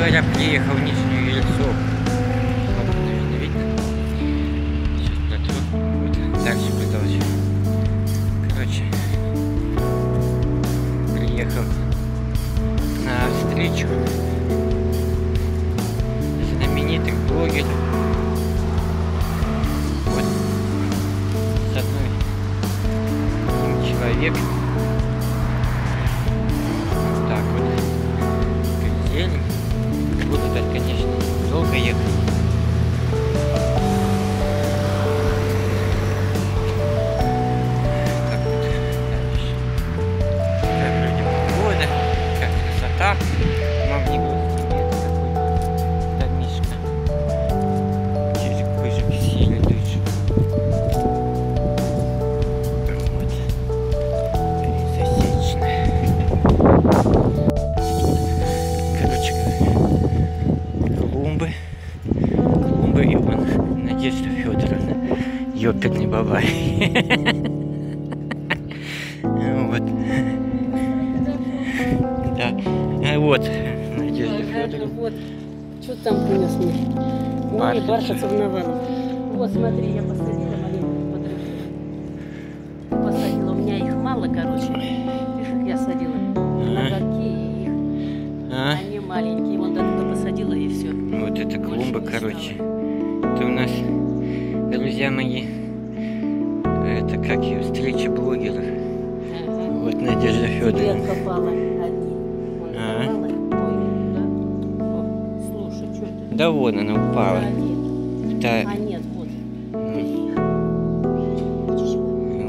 Говоря, приехал в Нижнюю Ельцов. Вот, наверное, видно. Сейчас протру. Вот, дальше продолжу. Короче, приехал на встречу знаменитых блогеров. Вот с одной один Ёперный бабай. Вот. Да. Вот. Федоровна. Вот, что там принес мне? Бархатцы. бархатцев навалом. Вот, смотри, я посадила маленькую подружку. Посадила, у меня их мало, короче. Видишь, как я садила на горки, и их, А? они маленькие. Вон до туда посадила, и все. Вот это клумба, короче. Это у нас, друзья мои, это как ее, встреча блогеров. Вот Надежда Федоровна. Да вон она упала. Да, А, нет, вот.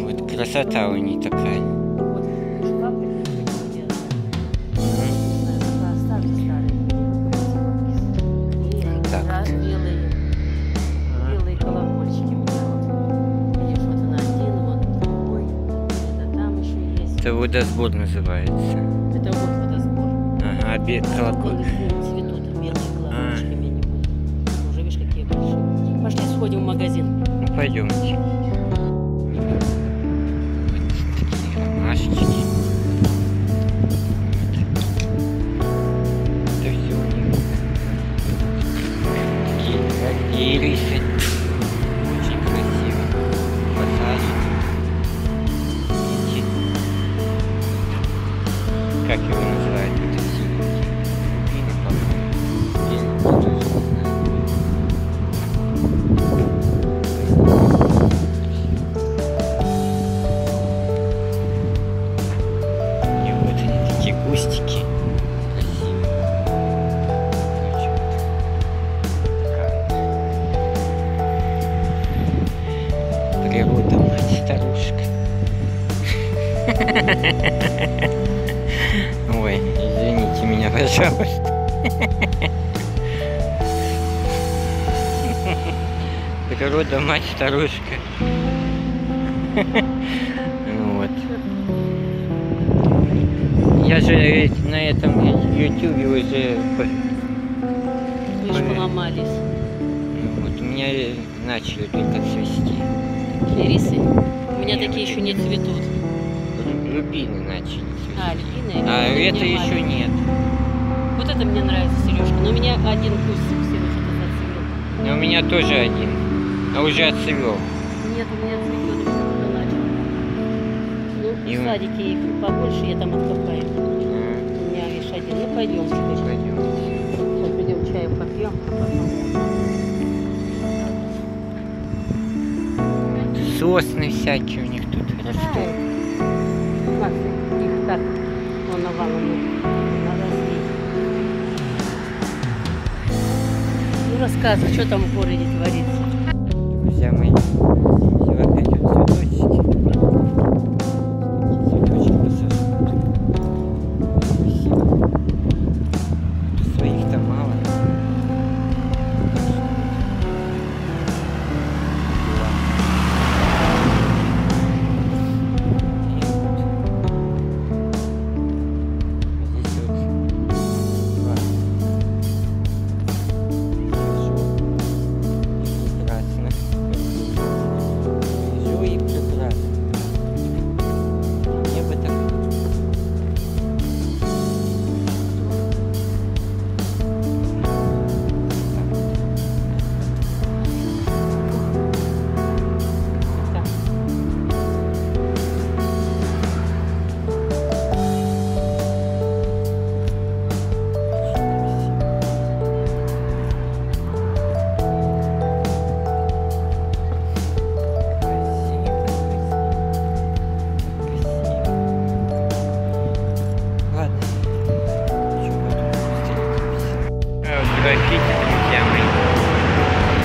вот красота у нее такая. Вот, видишь, капли такие делают. Мгм. Не знаю, пока магазин. Пойдемте. Вот такие ромашечки. Ой, извините меня, пожалуйста. Природа, мать, старушка. Вот. Я же на этом ютубе уже Лишь Блин. поломались. вот у меня начали только цвести. Ирисы? У меня такие еще не цветут. Рубины начали. А, львиные? А это еще маленькие. нет. Вот это мне нравится, Сережка. Но у меня один кустик все уже зацвел. Но у меня тоже один. А уже отцвел. Нет, у меня цветет уже начал. Ну, И в садике их побольше, я там откопаю. У меня лишь один. Ну, пойдем теперь. Пойдем. Сейчас пойдем чаю попьем, а потом... Сосны всякие у них тут растут. Смотри, их так, наросли. Ну, рассказывай, что там в городе творится. Мои,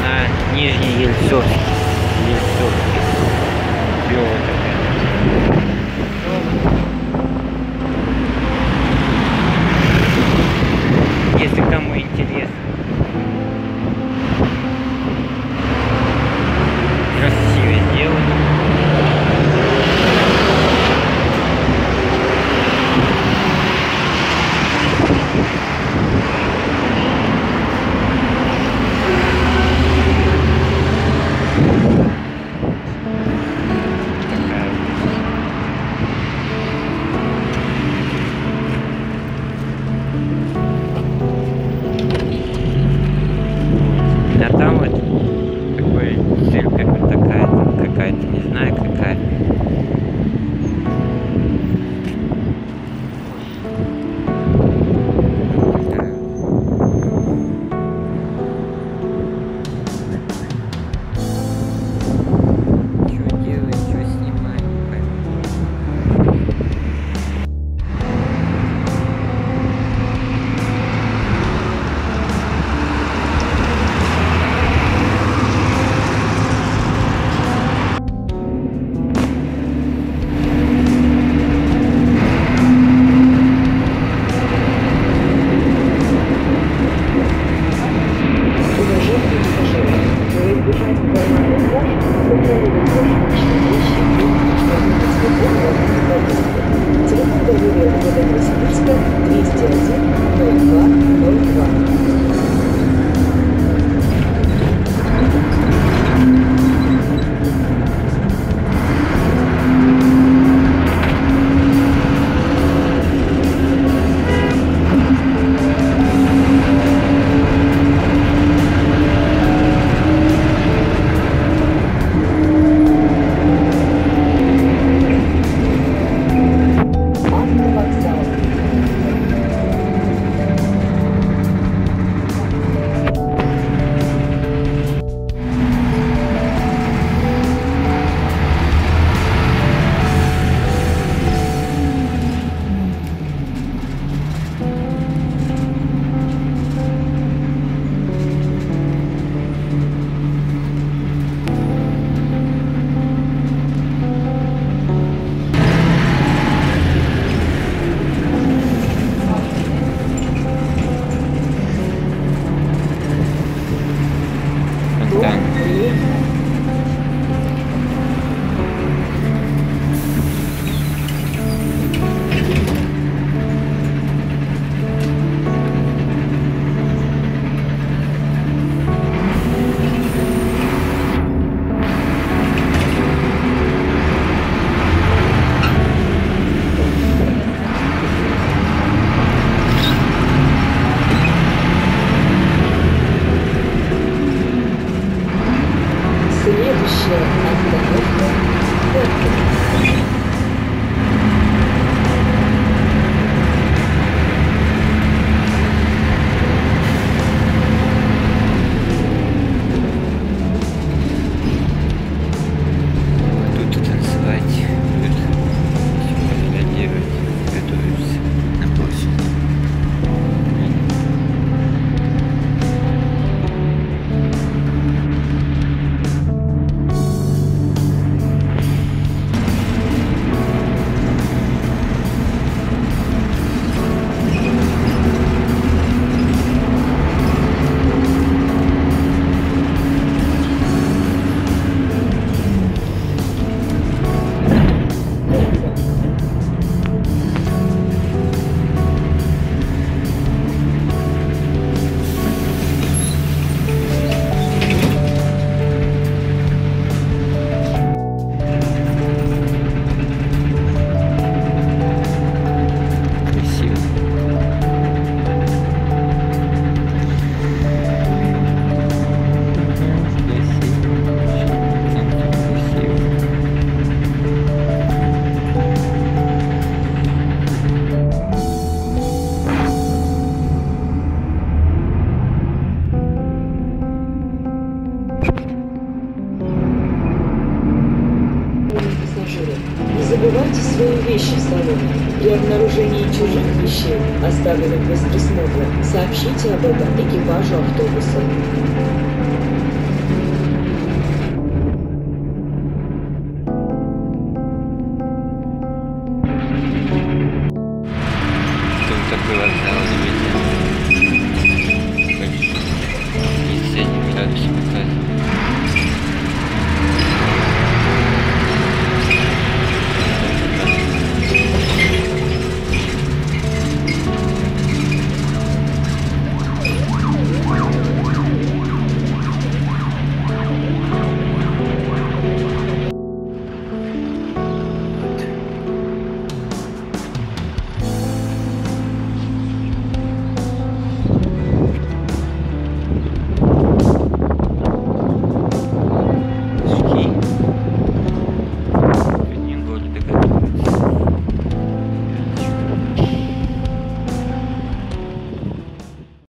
на Нижний Ельцовский. Ельцовский. Такая. Если кому интересно. है Пассажиры, Не забывайте свои вещи в салоне. При обнаружении чужих вещей, оставленных без присмотра, сообщите об этом экипажу автобуса. Think that we